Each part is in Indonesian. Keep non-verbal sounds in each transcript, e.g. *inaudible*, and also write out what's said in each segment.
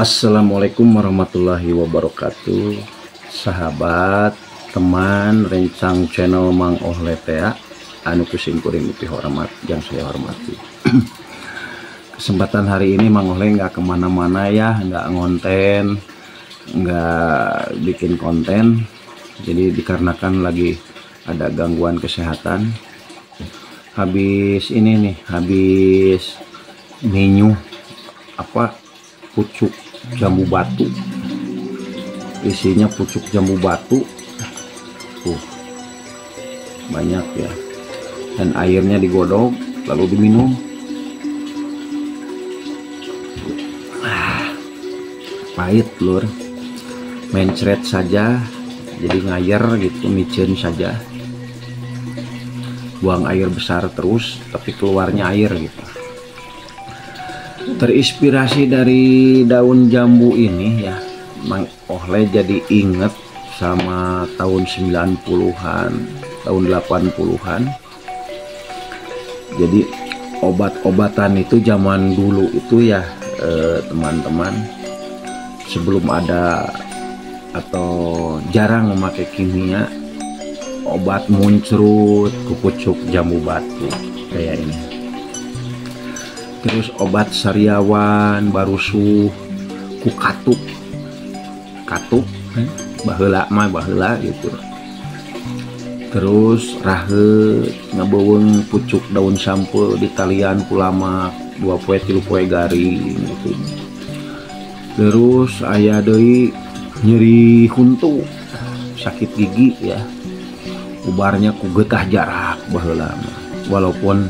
Assalamualaikum warahmatullahi wabarakatuh. Sahabat teman rencang channel Mang Ohletea anu kuring upi hormat yang saya hormati. *clears throat* Kesempatan hari ini Mang Ohle nggak ke mana-mana ya nggak ngonten nggak bikin konten. Jadi dikarenakan lagi ada gangguan kesehatan. Habis ini nih habis minyu apa pucuk jambu batu. Isinya pucuk jambu batu. Uh banyak ya. Dan airnya digodok lalu diminum. Ah, pahit lur. Mencret saja jadi ngayer gitu micin saja. Buang air besar terus tapi keluarnya air gitu terinspirasi dari daun jambu ini ya. Mang Ohle jadi inget sama tahun 90-an tahun 80-an jadi obat-obatan itu zaman dulu itu ya eh, teman-teman eh, sebelum ada atau jarang memakai kimia obat muncrut kupucuk jambu batu kayak ini terus obat sariawan barusuh ku katuk. Katuk eh, bahela mah bahela gitu. Terus rahe ngabaweng pucuk daun sampul di talian kulama dua poe tilu poe garing gitu. Terus ayah doi nyeri huntu sakit gigi ya. Ubarnya ku getah jarak bahela walaupun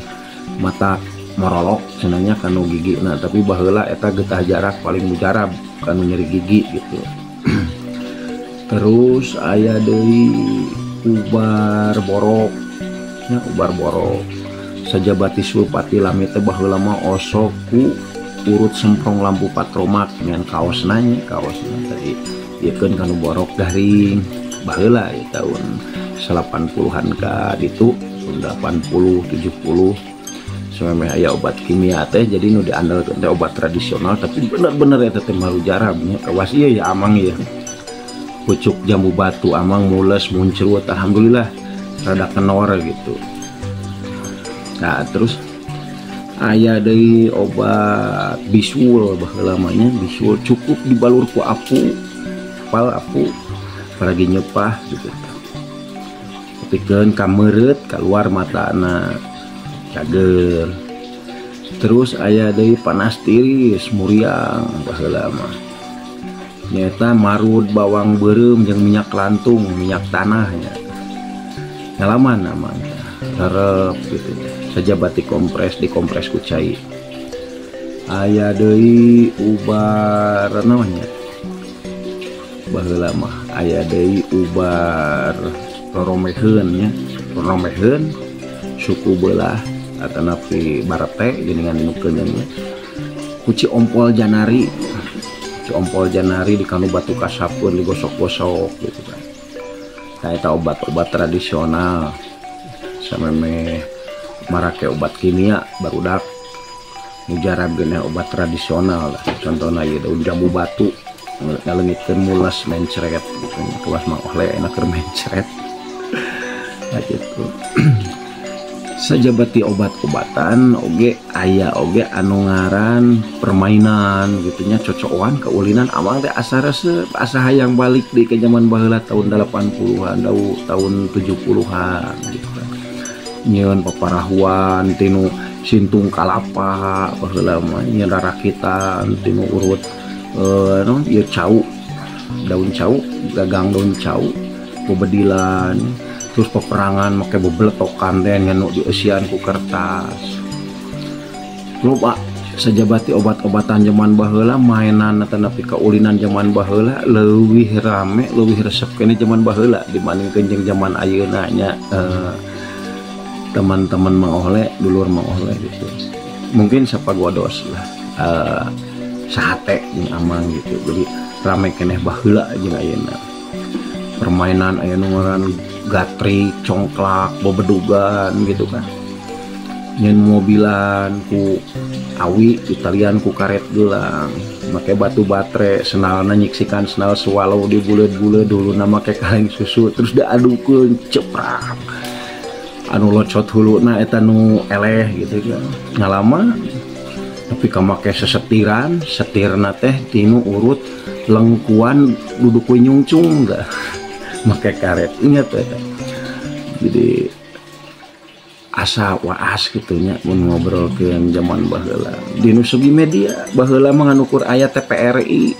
mata merolok senangnya kanu gigi. Nah tapi bahula eta getah jarak paling mujarab kanu nyeri gigi gitu. *clears throat* Terus ayah dari ubar borok ya ubar borok saja batis lupati lami teh bahula mah osoku urut semprong lampu patromak dengan kaos nanya kaos tadi ya kan kanu borok garing bahula ya tahun 80-an ke itu 80 70 memang aya obat kimia teh jadi nu diandalkan teh obat tradisional tapi bener-bener ya teh malu jarang kawas iya ya amang ya pucuk jambu batu amang mules muncul alhamdulillah rada kenor gitu. Nah terus ayah dari obat bisul bah lamanya bisul cukup dibalur ku apu pal apu lagi nyepah gitu. Tapi kan kameret keluar mata anak cager. Terus ayah dari panas tiris muriang pas lama nyata marut bawang berem yang minyak lantung minyak tanahnya ngalaman namanya. Serep gitu. Saja batik kompres dikompres kucai ayah dari ubar namanya. Bahwa lama ayah dari ubar roromehen ya roromehen suku belah ataupi barete jenengan kuci ompol Janari. Ompol Janari di kanu batu kasapun digosok-gosok gitu kan. Saya tahu obat-obat tradisional. Sama me marake obat kimia barudak mujarab gene obat tradisional lah. Contohnya gitu jamu batu. Ngalengitkan mulas mencret gitu. Kelas mah oleh enak mencret. *laughs* Nah gitu. *clears throat* sajabati obat-obatan oge ayah oge anu ngaran permainan gitunya cocokan keulinan awal teh asa resep asa hayang balik di ke zaman baheula tahun 80-an dau tahun 70-an gitu kan. Nyeun paparahuan tinu sintung kalapa baheula mah nyeun rarakitan tinu urut eh no ieu cau daun cau gagang daun cau bebedilan. Terus peperangan make bebeletokan teh ngenu di usian ku kertas. Lupa sejabati obat-obatan zaman baheula mainan atau napi keulinan zaman baheula lebih rame lebih resep kini zaman baheula dibanding kenjeng zaman ayeuna nya eh, teman-teman mengohle dulur mengohle gitu. Mungkin siapa gua dos lah eh, sate yang amang gitu. Jadi rame keneh baheula jeung ayeuna. Permainan aya nu gatri congklak bobedugan gitu kan. Nyen mobilan ku awi Italian ku karet gelang. Make batu baterai senal nyiksikan senal swallow di bulat-bulat dulu nama kayak kaleng susu terus diadukeun ceprak anu locot hulu na eta nu eleh gitu kan. Ngalama tapi kamu kayak sesetiran setir teh tinu urut lengkuan duduk nyungcung enggak pakai karet. Ingat ya jadi asa waas gitunya pun ngobrol ke zaman bahula di nusugi media bahula menganukur ayat TPRI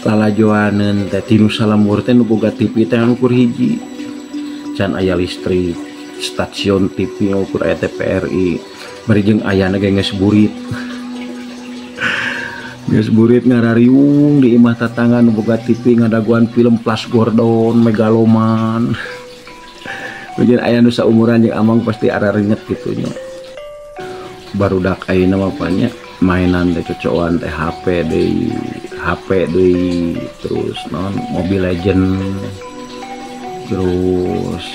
lalajoanen teh tinu salamur teh nuboga TV teh ngukur hiji. Can aya listrik stasiun TV ngukur ayat TPRI bari jeung ayana geus burit. Burit ngarariung di imah tatangga nu boga TV ngadaguan film Flash Gordon Megaloman. *laughs* Kemudian ayah nusa umuran yang amang pasti ada ringet gitunya. Baru dak ayah nama banyak mainan deh cocokan teh HP deh HP deh terus non Mobile Legend. Terus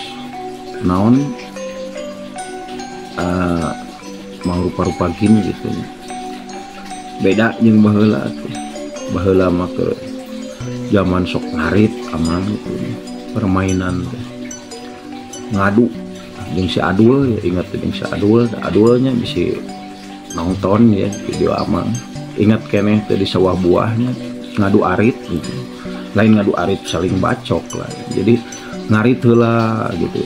non uh, mau rupa-rupa game gitu beda yang bahula tuh bahula mah ke zaman sok ngarit aman gitu. Permainan tuh ngadu. Yang si adul ya ingat yang si adul. Adulnya bisa nonton ya video amang ingat kene tadi sawah buahnya ngadu arit gitu. Lain ngadu arit saling bacok lah. Jadi ngarit lah gitu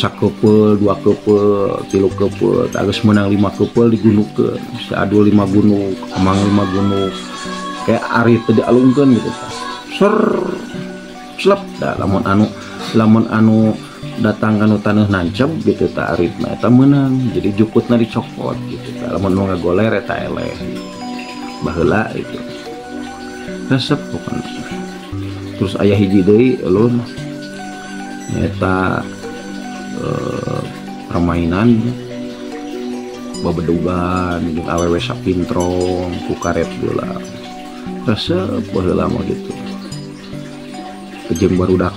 sakepel dua kepel tilu kepel agus menang lima kepel di gunung ke si adul lima gunung amang lima gunung. Kayak arit tadi alungkan gitu ser slep dah lamun anu lamun anu datang kan tanah nancep gitu tak aritna eta menang. Jadi jukutna dicopot gitu tak lamun nu ngagoler eta eleh. Baheula itu. Resep bukan terus ayah hiji deui elun eta eh, permainan babedugan jeung awewe sapintrong ku karet bola. Resep baheula mah gitu. Jeung barudak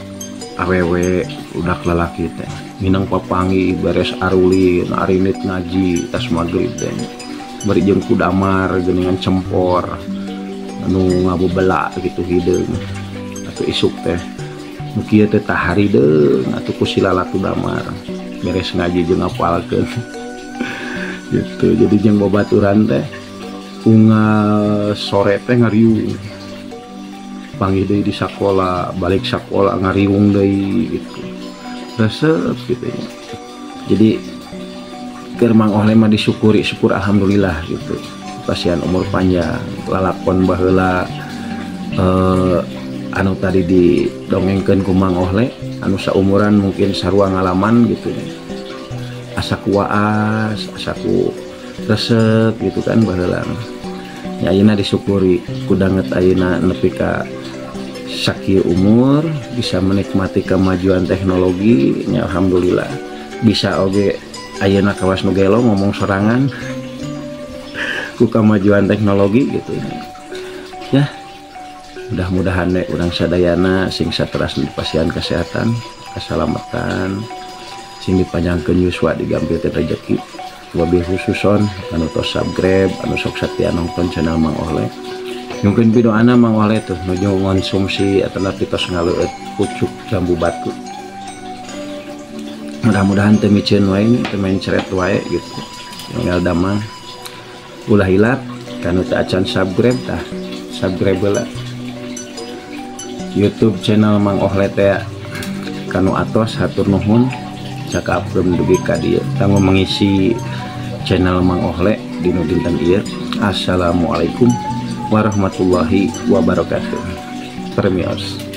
awewe udah lelaki teh. Minang papangi beres aruli arinit ngaji tas maghrib teh. Beri jengku damar geningan cempor anu ngabu belak gitu hidung. Atau isuk teh mukia teh tahari deng atau kusila latu damar. Beres ngaji jeung apalkeun *laughs* gitu. Jadi jeng babaturan teh unga sore teh ngariung. Panggil di sekolah balik sekolah ngariung deh gitu. Resep gitu ya. Jadi kermang oleh mah disyukuri syukur alhamdulillah gitu. Pasien umur panjang lalakon bahula eh, anu tadi didongengkan kumang oleh anu seumuran mungkin sarua ngalaman gitu ya. Asa kuas asa ku resep gitu kan bahula ya ayeuna disyukuri kudanget ayeuna nepi ka Syakir umur bisa menikmati kemajuan teknologi ya Alhamdulillah. Bisa oge Ayana kawas nugelo ngomong serangan *laughs* ku kemajuan teknologi gitu. Ya mudah-mudahan nek orang sing sateras teras dipasian kesehatan keselamatan sing dipanjangkan Yuswa digambil rezeki wabil khususon anu tos subscribe anu sok setia nonton channel Mang Oleh. Mungkin video anak Mang Oleh tuh nuju konsumsi atau nanti tos ngaluet pucuk jambu batu. Mudah-mudahan temicin wae ini temen ceret wae gitu. Tinggal damang. Ulah hilap kanu tak acan subscribe dah subscribe lah YouTube channel Mang Ohle teh kanu atos hatur nuhun cakap belum dugi ka dieu mengisi channel Mang Ohle di dinten ieu Assalamualaikum warahmatullahi wabarakatuh. Premiers.